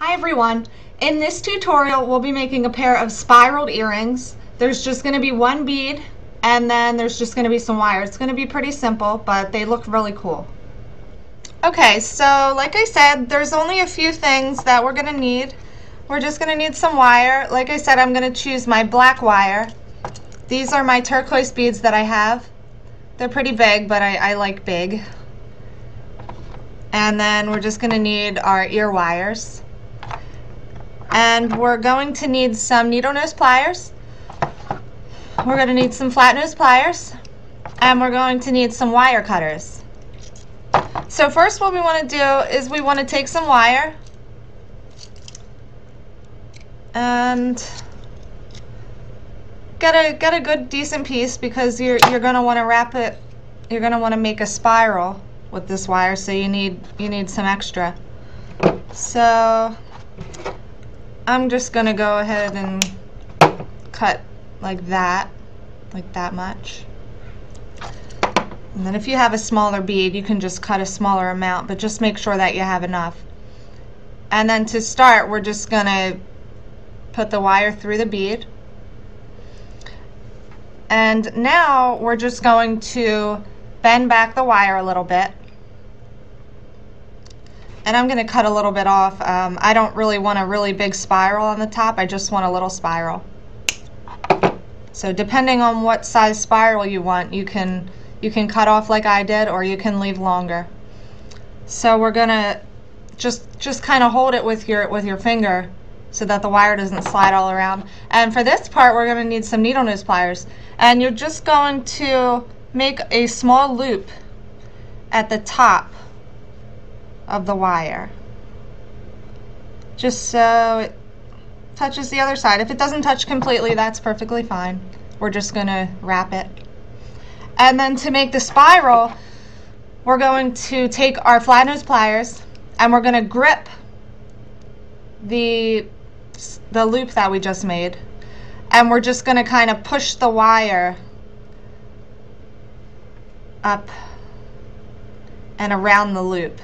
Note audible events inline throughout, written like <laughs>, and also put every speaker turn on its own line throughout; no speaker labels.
Hi everyone. In this tutorial we'll be making a pair of spiraled earrings. There's just going to be one bead and then there's just going to be some wire. It's going to be pretty simple but they look really cool. Okay so like I said there's only a few things that we're going to need. We're just going to need some wire. Like I said I'm going to choose my black wire. These are my turquoise beads that I have. They're pretty big but I, I like big. And then we're just going to need our ear wires and we're going to need some needle nose pliers. We're going to need some flat nose pliers and we're going to need some wire cutters. So first what we want to do is we want to take some wire and get a get a good decent piece because you're you're going to want to wrap it you're going to want to make a spiral with this wire so you need you need some extra. So I'm just gonna go ahead and cut like that, like that much. And then if you have a smaller bead, you can just cut a smaller amount, but just make sure that you have enough. And then to start, we're just gonna put the wire through the bead. And now we're just going to bend back the wire a little bit and I'm going to cut a little bit off. Um, I don't really want a really big spiral on the top. I just want a little spiral. So depending on what size spiral you want, you can you can cut off like I did or you can leave longer. So we're going to just just kind of hold it with your with your finger so that the wire doesn't slide all around. And for this part, we're going to need some needle nose pliers. And you're just going to make a small loop at the top of the wire just so it touches the other side. If it doesn't touch completely, that's perfectly fine. We're just going to wrap it. And then to make the spiral, we're going to take our flat nose pliers and we're going to grip the, the loop that we just made. And we're just going to kind of push the wire up and around the loop.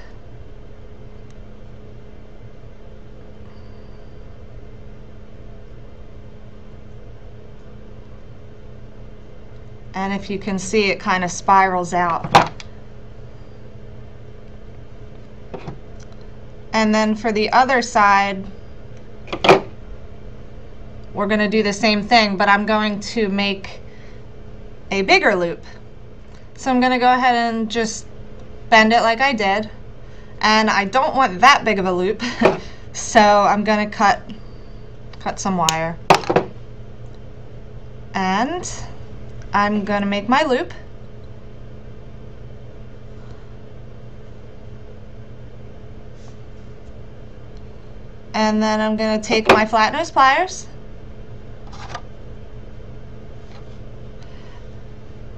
And if you can see it kind of spirals out. And then for the other side, we're going to do the same thing, but I'm going to make a bigger loop. So I'm going to go ahead and just bend it like I did. And I don't want that big of a loop, <laughs> so I'm going to cut, cut some wire. And I'm going to make my loop. And then I'm going to take my flat nose pliers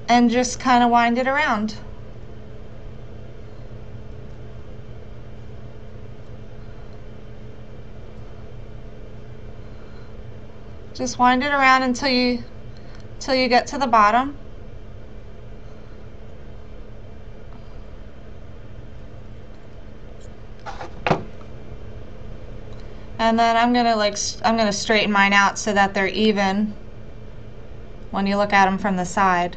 and just kind of wind it around. Just wind it around until you till you get to the bottom. And then I'm gonna like I'm gonna straighten mine out so that they're even when you look at them from the side.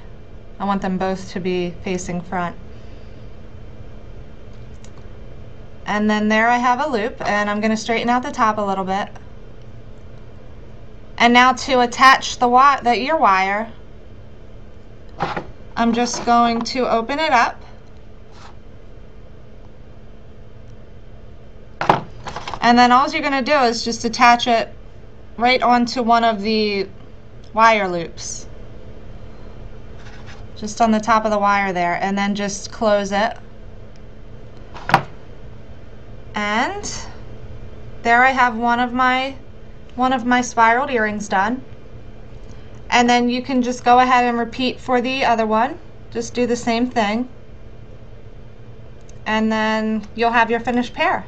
I want them both to be facing front. And then there I have a loop and I'm gonna straighten out the top a little bit. And now to attach the, the ear wire, I'm just going to open it up. And then all you're going to do is just attach it right onto one of the wire loops. Just on the top of the wire there. And then just close it. And there I have one of my one of my spiraled earrings done. And then you can just go ahead and repeat for the other one. Just do the same thing. And then you'll have your finished pair.